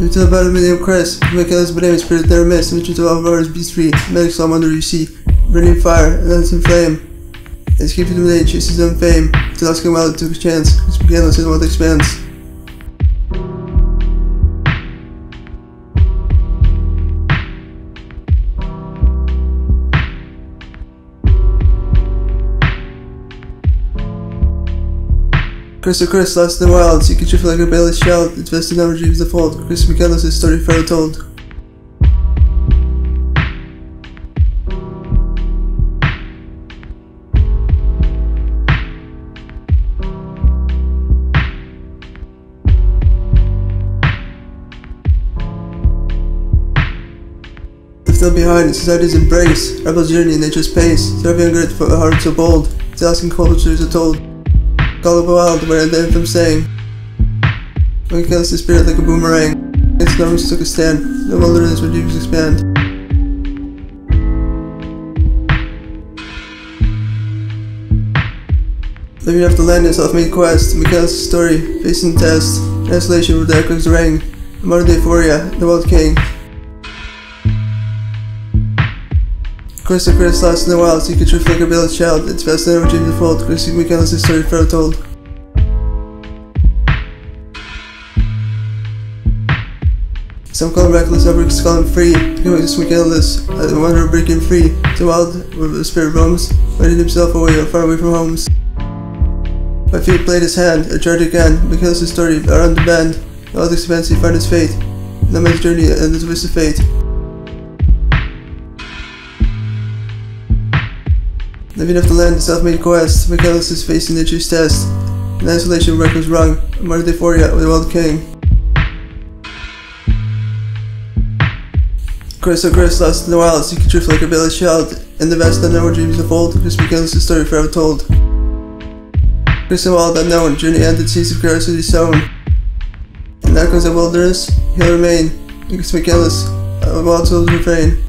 We tell about a million Christ, make us but name spirit their mist, which is all of ours be free, medic under you see, burning fire, and then flame. It's keeping them late, chases them fame, till asking well took a chance, it's beginless in what expands. Chris of Chris lost in the wild, seeking truth like a bailish shout, its vested never dreams the fold. Chris McCandless' story forever told. Them behind, society's embrace, rebel's journey, nature's pace, serving good for a heart so bold, it's asking cold which are told. Call of a wild, where the anthem sang. When kills the spirit like a boomerang, its numbers took a stand, no wilderness where dreams expand. Living off the land in self-made quest, McCandless' story, facing test, isolation where the echoes rang, the modern euphoria, the world king. Chris of Chris lost in the wild, seeking truth like a child, it's best never dreamed of fold, Chris McCandless' story forever told. Some call him reckless, others call him free. He was McCandless, a wanderer breaking free. The wild, spirit roams, hiding himself away, far away from homes. My feet played his hand, a charge again, McCandless' story, around the bend. Wild expanse, he found his fate. The man's journey and the twist of fate. Living off the land, the self-made quest, McCandless is facing nature's test. In isolation, was wrong. A modern euphoria with the world king. Chris of Chris lost in the wild, seeking truth like a village child. In the vast unknown dreams of old, Chris McCandless' story forever told. Chris of wild unknown, journey ended, seeds of curiosity sown. And now comes the wilderness, he'll remain. Chris McCandless, a wild soul's refrain.